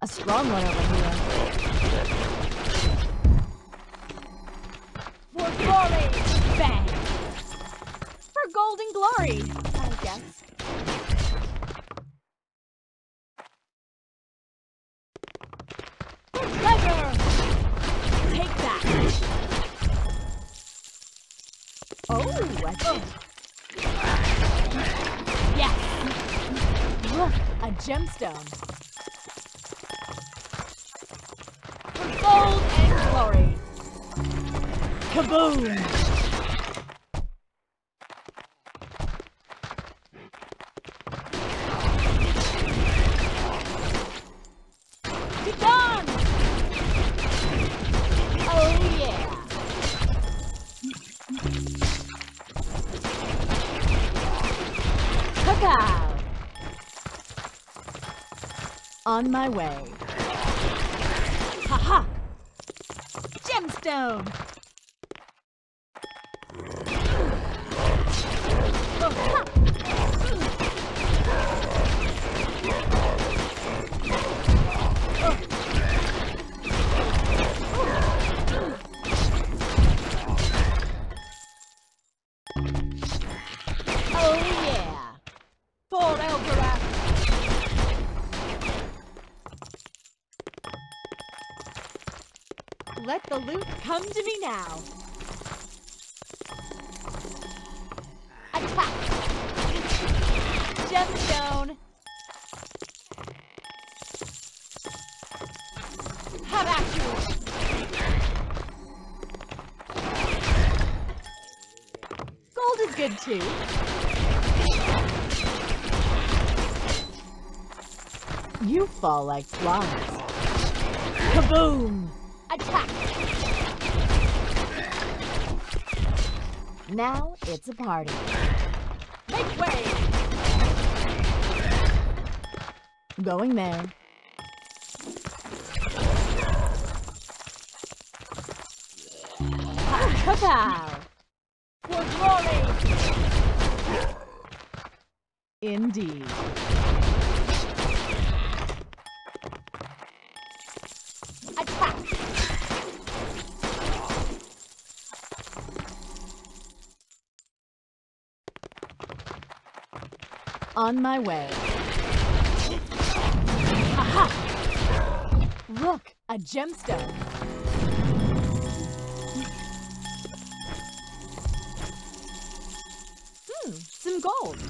A strong one over here. For glory! Bang! For golden glory, I guess. For pleasure! Take that! Oh, a gem. Yes! Look, a gemstone. Kaboom! Oh! On my way. Ha ha! Gemstone! Let the loot come to me now. Attack! Gemstone! Have at you! Gold is good too. You fall like flies. Kaboom! Attack! Now it's a party. Make way! Going there. Cacao! For glory! Indeed. Attack! On my way. Aha! Look, a gemstone. Hmm, some gold.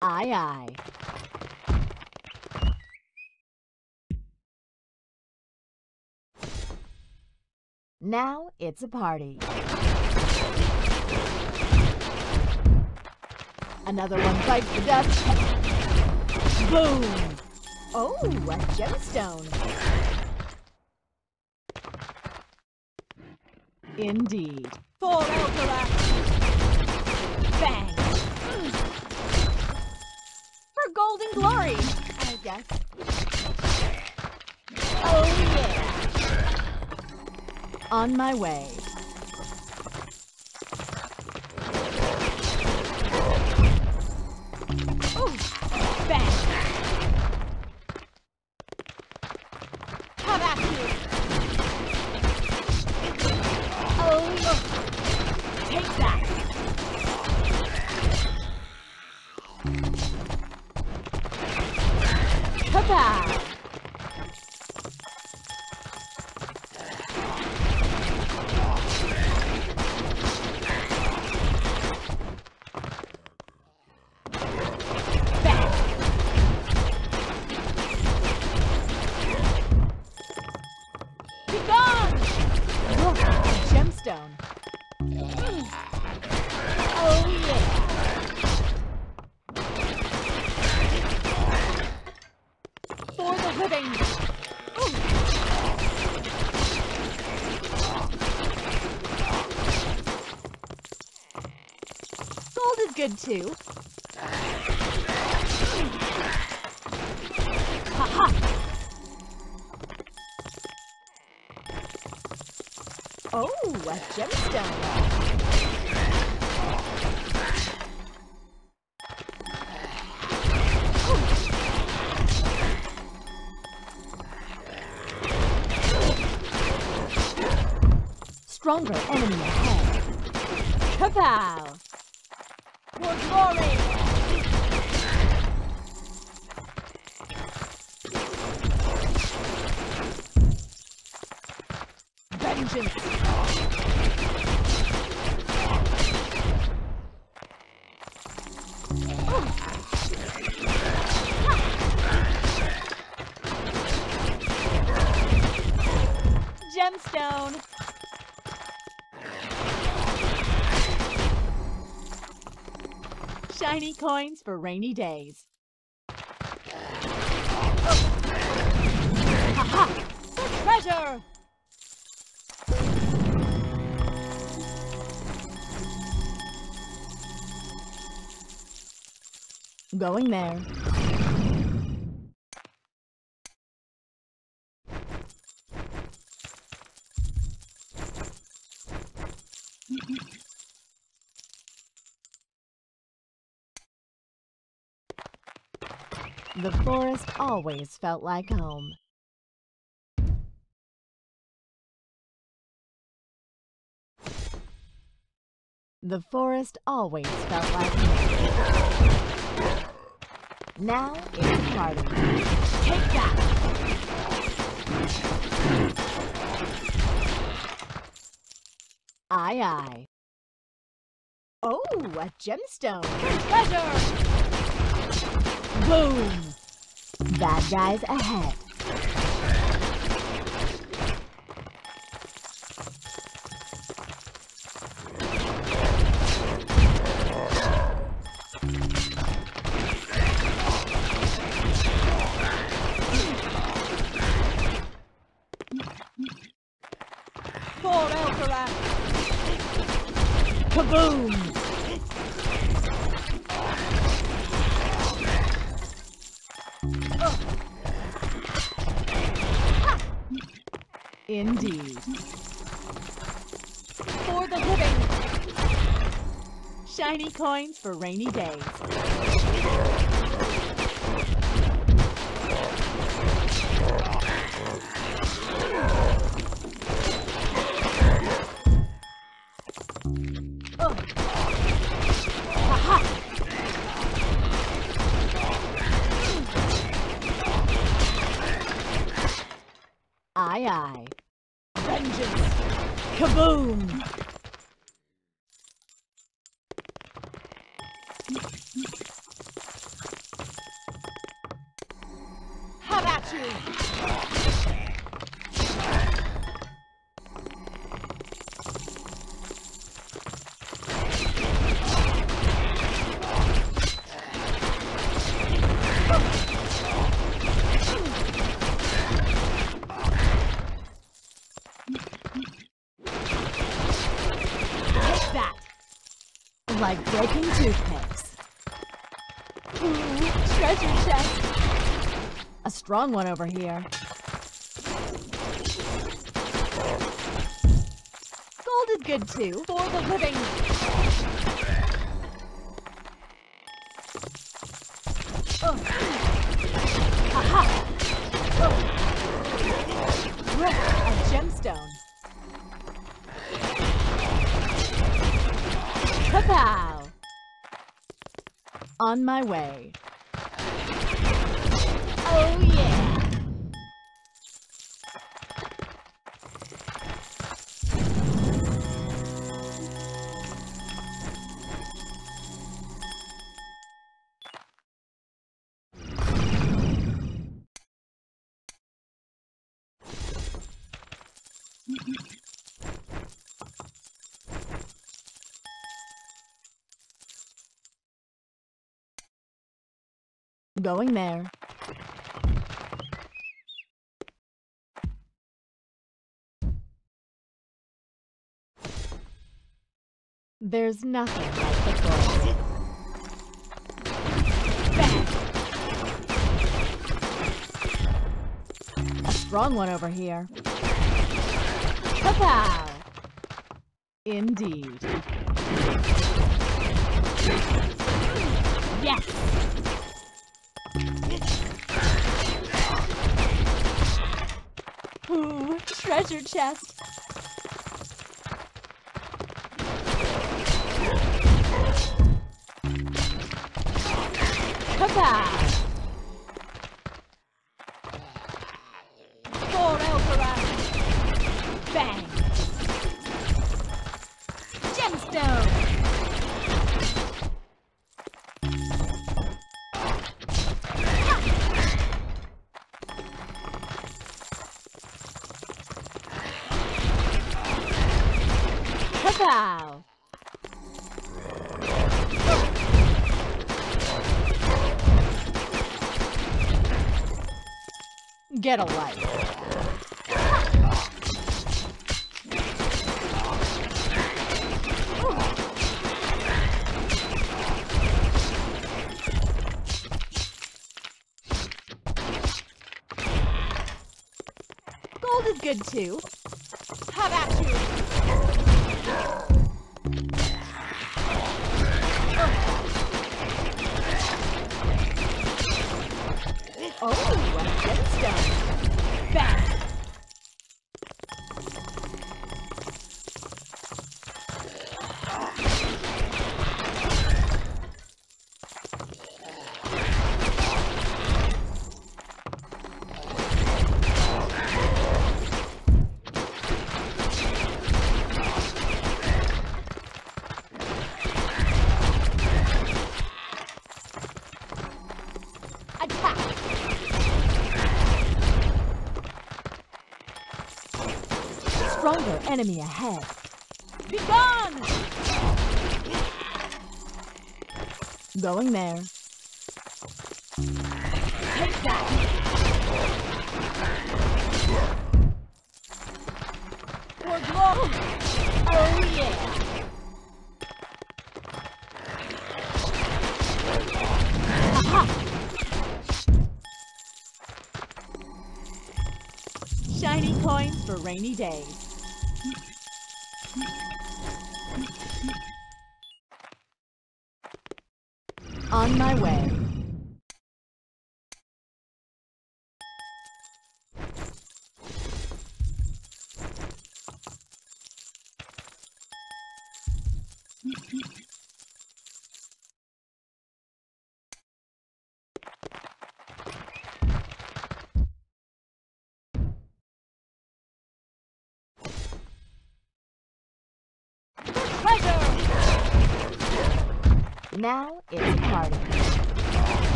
Aye, aye. Now it's a party. Another one bites the dust. Boom! Oh, a gemstone. Indeed. For Eldorath! Bang! For golden glory, I guess. Oh yeah! On my way. Take that! The whipping! Ooh. good too. Ha! Oh, a gemstone. Stronger enemy ahead. Kapow! For glory! Vengeance! Gemstone! Shiny coins for rainy days. The treasure! Going there. The forest always felt like home. The forest always felt like home. Now it's party. Take that! Aye aye. Oh, a gemstone. Treasure! Boom! Bad guys ahead. Elkarat! Kaboom! Indeed. For the living! Shiny coins for rainy days. Aye, aye. Vengeance! Kaboom! How about you? Take that! Like breaking toothpicks. Ooh, treasure chest! A strong one over here. Gold is good too, for the living. Oh. Ha-ha! Oh. A gemstone. Kapow! On my way. Oh yeah! Going there. There's nothing like the forest. Bang! A strong one over here. Kapow! Indeed. Treasure chest. Kapow! Kapow! Get a life. Gold is good too. Oh, a gemstone. Bang. Attack. Stronger enemy ahead. Be gone! Going there. Take that! For! Oh yeah! Shiny coins for rainy days. On my way. Treasure! Now it's a party.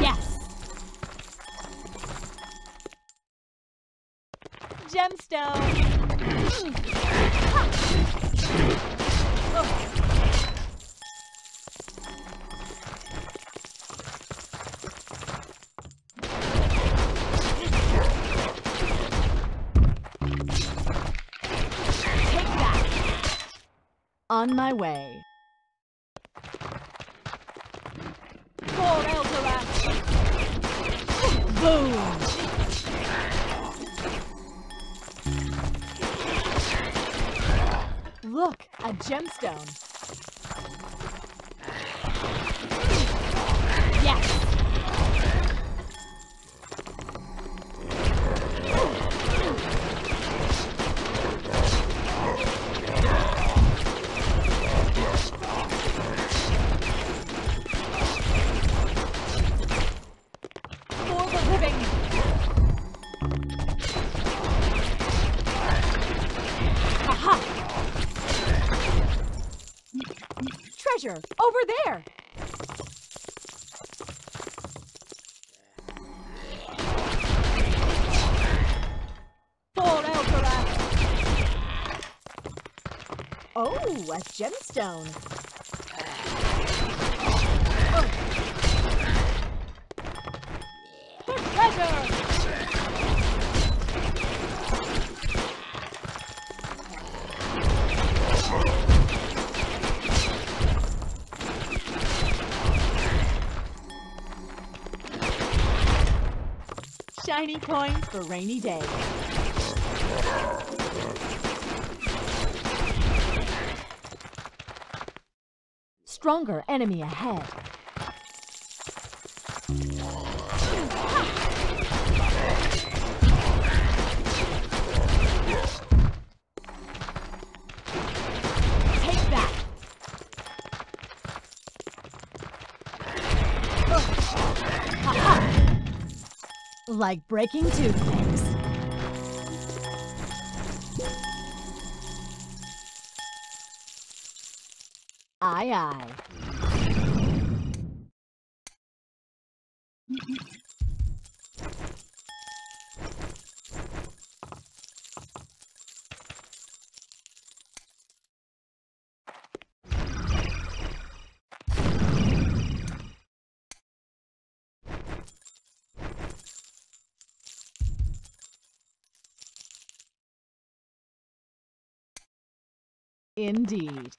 Yes! Gemstone! Take that! On my way. Gemstone. Oh, a gemstone! Shiny coins for rainy days. Stronger enemy ahead. Like breaking toothpicks. Aye, aye. Indeed.